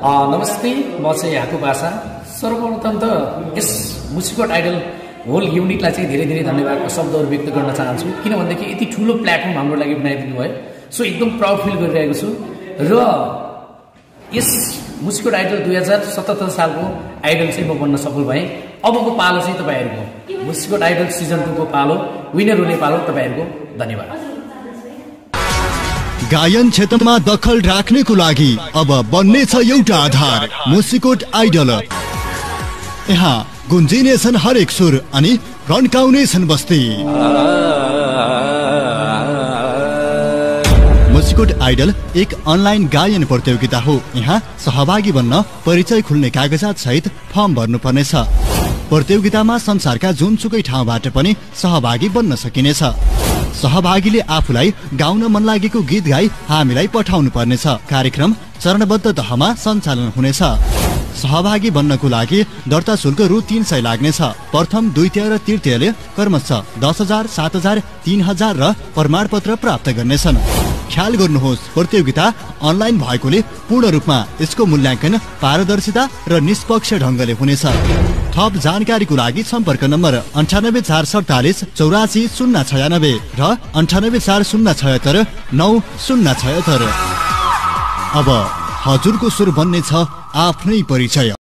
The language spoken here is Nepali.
नमस्ते म चाहिँ हाकु भाषा सर्वप्रथम त यस मुसिकोट आइडल होल युनिटलाई चाहिँ धेरै धेरै धन्यवादको शब्दहरू व्यक्त गर्न चाहन्छु। किनभनेदेखि यति ठुलो प्लेटफर्म हाम्रो लागि बनाइदिनु भयो। सो एकदम प्राउड फिल गरिरहेको छु। र यस मुसिकोट आइडल दुई हजार सतहत्तर सालको आइडल चाहिँ म बन्न सफल भएँ। अबको पालो चाहिँ तपाईँहरूको मुसिकोट आइडल सिजन टूको पालो विनर हुने पालो तपाईँहरूको धन्यवाद। गायन क्षेत्रमा दखल राख्नेको लागि अब बन्नेछ एउटा आधार। मुसिकोट आइडल। यहाँ गुन्जिनेछन् हरेक सुर अनि रन्काउनेछन् बस्ती। मुसिकोट आइडल एक अनलाइन गायन प्रतियोगिता हो। यहाँ सहभागी बन्न परिचय खुल्ने कागजात सहित फर्म भर्नुपर्नेछ। प्रतियोगितामा संसारका जुनसुकै ठाउँबाट पनि सहभागी बन्न सकिनेछ। सहभागीले आफूलाई गाउन मन लागेको गीत गाई हामीलाई पठाउनु पर्नेछ कार्यक्रम चरणबद्ध तहमा सञ्चालन हुनेछ। सहभागी बन्नको लागि दर्ता शुल्क रु तिन सय लाग्नेछ। प्रथम द्वितीय र तृतीयले क्रमशः दस हजार सात हजार तिन हजार र प्रमाणपत्र प्राप्त गर्नेछन्। ख्याल गर्नुहोस् प्रतियोगिता अनलाइन भएकोले पूर्ण रूपमा यसको मूल्याङ्कन पारदर्शिता र निष्पक्ष ढङ्गले हुनेछ। थप जानकारीको लागि सम्पर्क नम्बर अन्ठानब्बे चार सडतालिस चौरासी शून्य छयानब्बे र अन्ठानब्बे चार शून्य छयत्तर नौ शून्य छयत्तर। अब हजुरको सुर बन्ने छ आफ्नै परिचय।